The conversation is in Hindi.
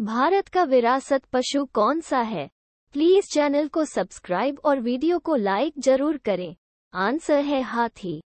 भारत का विरासत पशु कौन सा है? प्लीज़ चैनल को सब्सक्राइब और वीडियो को लाइक ज़रूर करें। आंसर है हाथी।